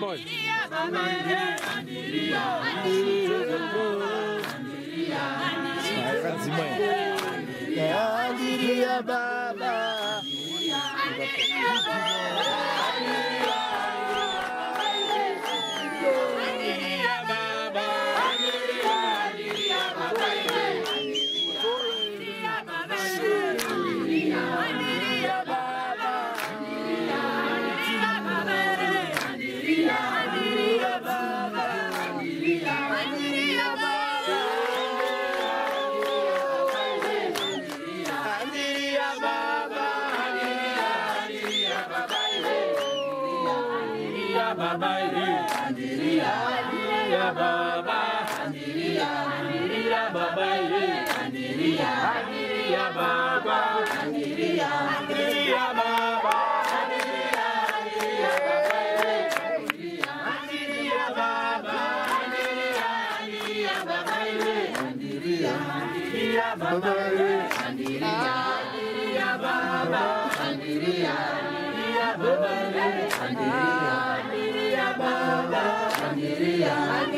boy. Vai pra cima aí. يا بابا. يا بابا Andiriya baba. Andiriya baba. Andiriya Andiriya baba. Andiriya Andiriya baba. Andiriya Andiriya baba. Andiriya baba. Andiriya. Andiriya baba. Andiriya baba. Baba.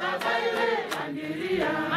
Baba